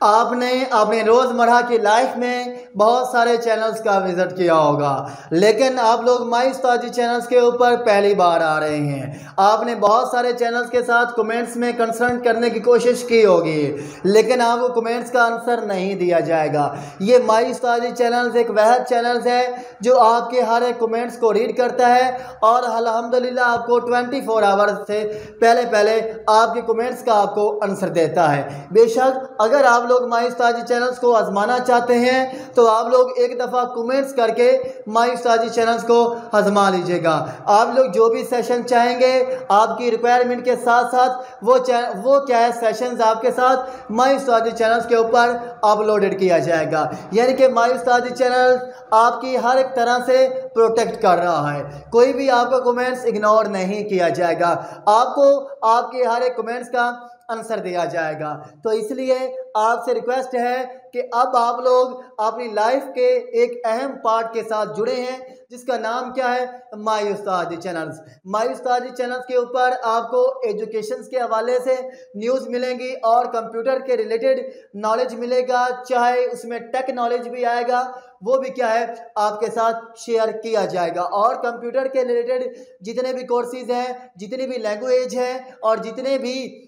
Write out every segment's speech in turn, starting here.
आपने अपने रोज़मर्रा की लाइफ में बहुत सारे चैनल्स का विज़िट किया होगा, लेकिन आप लोग माई उस्तादी चैनल्स के ऊपर पहली बार आ रहे हैं। आपने बहुत सारे चैनल्स के साथ कमेंट्स में कंसर्न करने की कोशिश की होगी, लेकिन आपको कमेंट्स का आंसर नहीं दिया जाएगा। ये माई उस्तादी चैनल्स एक वह चैनल्स है, जो आपके हर एक कमेंट्स को रीड करता है, और अलहमदिल्ला आपको ट्वेंटी फोर आवर्स से पहले पहले आपके कमेंट्स का आपको आंसर देता है। बेशक अगर आप लोग माई उस्ताजी चैनल्स को आजमाना चाहते हैं तो आप लोग एक दफ़ा कमेंट्स करके माई उस्ताजी चैनल्स को आजमा लीजिएगा। आप लोग जो भी सेशन चाहेंगे, आपकी रिक्वायरमेंट के साथ साथ वो वो क्या है सेशंस आपके साथ माई उस्ताजी चैनल्स के ऊपर अपलोडेड किया जाएगा। यानी कि माई उस्तादी चैनल आपकी हर एक तरह से प्रोटेक्ट कर रहा है। कोई भी आपका कमेंट्स इग्नोर नहीं किया जाएगा। आपको, आपके हर एक कमेंट्स का आंसर दिया जाएगा। तो इसलिए आपसे रिक्वेस्ट है कि अब आप लोग अपनी लाइफ के एक अहम पार्ट के साथ जुड़े हैं, जिसका नाम क्या है? माई उस्तादी चैनल्स माई उस्तादी चैनल्स के ऊपर आपको एजुकेशन के हवाले से न्यूज़ मिलेंगी और कंप्यूटर के रिलेटेड नॉलेज मिलेगा। चाहे उसमें टेक नॉलेज भी आएगा, वो भी क्या है? आपके साथ शेयर किया जाएगा। और कंप्यूटर के रिलेटेड जितने भी कोर्सेज हैं, जितनी भी लैंग्वेज हैं, और जितने भी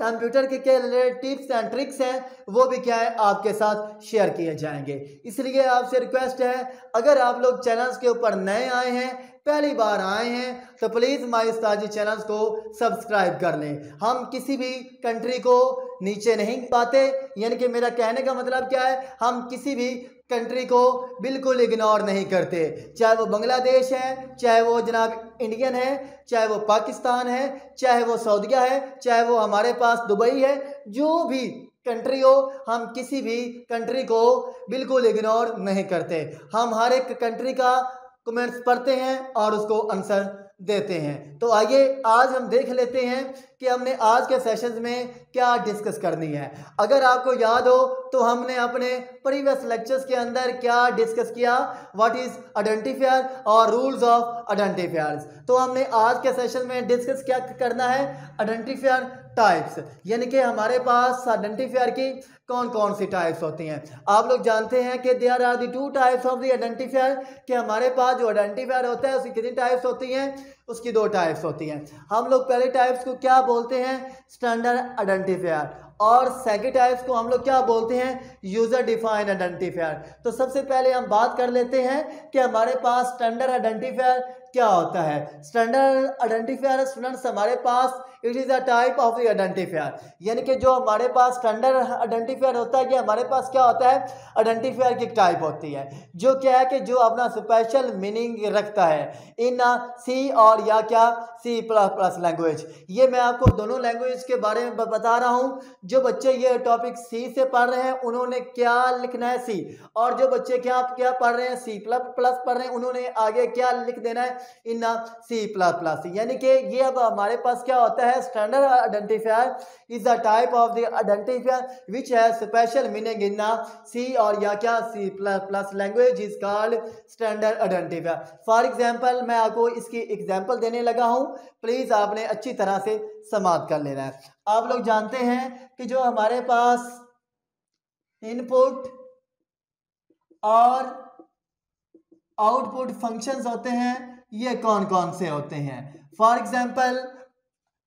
कंप्यूटर के क्या रिलेटेड टिप्स एंड ट्रिक्स हैं, वो भी क्या है, आपके साथ शेयर किए जाएँगे। इसलिए आपसे रिक्वेस्ट है, अगर आप लोग चैनल्स के ऊपर नए आए हैं, पहली बार आए हैं तो प्लीज़ माई उस्ताजी चैनल्स को सब्सक्राइब कर लें। हम किसी भी कंट्री को नीचे नहीं पाते, यानी कि मेरा कहने का मतलब क्या है, हम किसी भी कंट्री को बिल्कुल इग्नोर नहीं करते। चाहे वो बांग्लादेश है, चाहे वो जनाब इंडियन है, चाहे वो पाकिस्तान है, चाहे वो सऊदिया है, चाहे वो हमारे पास दुबई है, जो भी कंट्री हो, हम किसी भी कंट्री को बिल्कुल इग्नोर नहीं करते। हम हर एक कंट्री का कमेंट्स पढ़ते हैं और उसको आंसर देते हैं। तो आइए आज हम देख लेते हैं कि हमने आज के सेशंस में क्या डिस्कस करनी है। अगर आपको याद हो तो हमने अपने प्रीवियस लेक्चर्स के अंदर क्या डिस्कस किया? व्हाट इज़ आइडेंटिफायर और रूल्स ऑफ़ आइडेंटिफायर्स तो हमने आज के सेशन में डिस्कस क्या करना है? आइडेंटिफायर टाइप्स यानी कि हमारे पास आइडेंटिफायर की कौन कौन सी टाइप्स होती हैं। आप लोग जानते हैं कि there are the two types of the identifier कि हमारे पास जो आइडेंटिफायर होता है उसकी कितनी टाइप्स होती हैं। उसकी दो टाइप्स होती हैं। हम लोग पहले टाइप्स को क्या बोलते हैं? स्टैंडर्ड आइडेंटिफायर और सेकेंड टाइप्स को हम लोग क्या बोलते हैं? यूज़र डिफाइन आइडेंटिफायर तो सबसे पहले हम बात कर लेते हैं कि हमारे पास स्टैंडर्ड आइडेंटिफायर क्या होता है। स्टैंडर्ड आइडेंटिफायर स्टूडेंट्स हमारे पास it is a type of identifier यानी कि जो हमारे पास स्टैंडर्ड आइडेंटिफायर होता है कि हमारे पास क्या होता है? आइडेंटिफायर की टाइप होती है। जो क्या है कि जो अपना स्पेशल मीनिंग रखता है। इन सी और या क्या? सी प्लस प्लस लैंग्वेज ये मैं आपको दोनों लैंग्वेज के बारे में बता रहा हूँ। जो बच्चे ये टॉपिक सी से पढ़ रहे हैं, उन्होंने क्या लिखना है सी और जो बच्चे क्या क्या पढ़ रहे हैं? सी प्लस प्लस पढ़ रहे हैं, उन्होंने आगे क्या लिख देना है? इन सी प्लस प्लस यानी कि ये अब हमारे पास क्या होता है? Standard identifier is the type of the identifier which है स्पेशल मीनिंग इन सी और या क्या? C plus plus language is called standard identifier for example मैं आपको इसकी एग्ज़ाम्पल देने लगा हूँ। प्लीज़ आपने अच्छी तरह से समाप्त कर लेना है। आप लोग जानते हैं कि जो हमारे पास इनपुट और आउटपुट फ़ंक्शंस होते हैं, ये कौन कौन से होते हैं? फॉर एग्ज़ाम्पल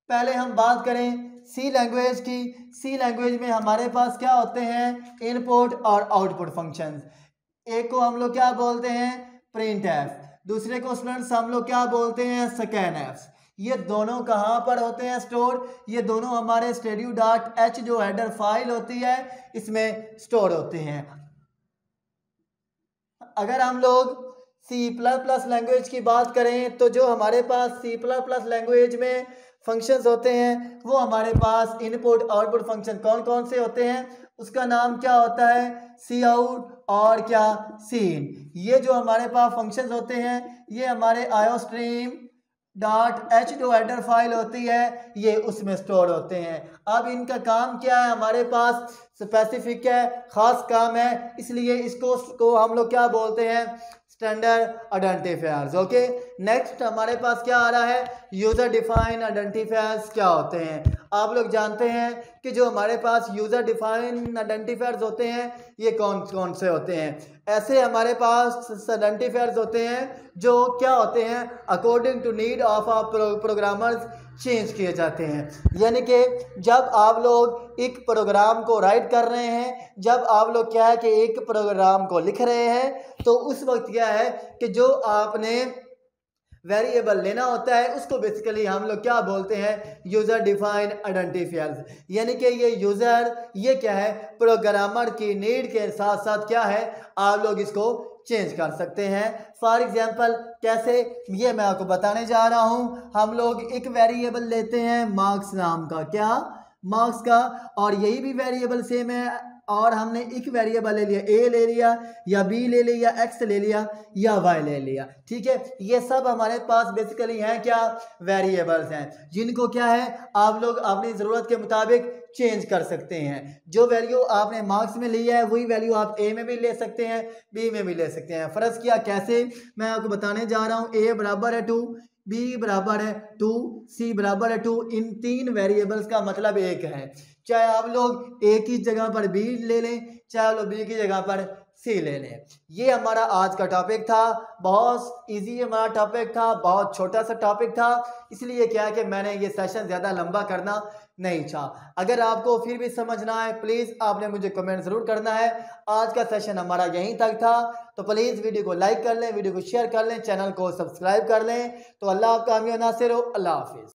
पहले हम बात करें सी लैंग्वेज की। सी लैंग्वेज में हमारे पास क्या होते हैं? इनपुट और आउटपुट फ़ंक्शंस एक को हम लोग क्या बोलते हैं? प्रिंट एफ़ दूसरे को स्टूडेंट्स हम लोग क्या बोलते हैं? एफ़ ये दोनों कहाँ पर होते हैं स्टोर ये दोनों हमारे स्टेडियो डॉट एच जो हेडर फ़ाइल होती है, इसमें स्टोर होते हैं। अगर हम लोग सी प्लस प्लस लैंग्वेज की बात करें तो जो हमारे पास सी प्लस प्लस लैंग्वेज में फ़ंक्शंस होते हैं, वो हमारे पास इनपुट आउटपुट फ़ंक्शन कौन कौन से होते हैं? उसका नाम क्या होता है? सी आउट और क्या सीन ये जो हमारे पास फ़ंक्शंस होते हैं, ये हमारे आयो स्ट्रीम डॉट एच जो हेडर फ़ाइल होती है, ये उसमें स्टोर होते हैं। अब इनका काम क्या है? हमारे पास स्पेसिफिक है, ख़ास काम है, इसलिए इसको, को हम लोग क्या बोलते हैं? स्टैंडर्ड आइडेंटिफायर्स ओके नेक्स्ट हमारे पास क्या आ रहा है? यूज़र डिफाइन आइडेंटिफायर्स क्या होते हैं? आप लोग जानते हैं कि जो हमारे पास यूज़र डिफाइन आइडेंटिफायर्स होते हैं, ये कौन कौन से होते हैं? ऐसे हमारे पास आइडेंटिफायर्स होते हैं, जो क्या होते हैं? According to need of a programmers change किए जाते हैं। यानी कि जब आप लोग एक प्रोग्राम को राइट कर रहे हैं, जब आप लोग क्या है कि एक प्रोग्राम को लिख रहे हैं तो उस वक्त क्या है कि जो आपने वेरिएबल लेना होता है, उसको बेसिकली हम लोग क्या बोलते हैं? यूज़र डिफाइन आइडेंटिफायर्स यानी कि ये यूज़र ये क्या है? प्रोग्रामर की नीड के साथ साथ क्या है? आप लोग इसको चेंज कर सकते हैं। फॉर एग्जांपल कैसे? ये मैं आपको बताने जा रहा हूँ। हम लोग एक वेरिएबल लेते हैं मार्क्स नाम का। क्या? मार्क्स का। और यही भी वेरिएबल सेम है। और हमने एक वेरिएबल ले लिया ए ले लिया, या बी ले लिया एक्स ले लिया, या वाई ले लिया, ठीक है? ये सब हमारे पास बेसिकली हैं क्या? वेरिएबल्स हैं, जिनको क्या है? आप लोग अपनी ज़रूरत के मुताबिक चेंज कर सकते हैं। जो वैल्यू आपने मार्क्स में लिया है, वही वैल्यू आप ए में भी ले सकते हैं बी में भी ले सकते हैं। फ़र्ज़ किया कैसे? मैं आपको बताने जा रहा हूँ ए बराबर है टू बी बराबर है टू सी बराबर है टू इन तीन वेरिएबल्स का मतलब एक है। चाहे आप लोग ए की जगह पर बी ले लें, चाहे आप लोग बी की जगह पर सी ले लें। ये हमारा आज का टॉपिक था। बहुत इजी हमारा टॉपिक था, बहुत छोटा सा टॉपिक था। इसलिए क्या है कि मैंने ये सेशन ज़्यादा लंबा करना नहीं चाह अगर आपको फिर भी समझना है प्लीज़ आपने मुझे कमेंट ज़रूर करना है। आज का सेशन हमारा यहीं तक था। तो प्लीज़ वीडियो को लाइक कर लें वीडियो को शेयर कर लें चैनल को सब्सक्राइब कर लें। तो अल्लाह आपका हमें नासिर हो। अल्लाह हाफिज़।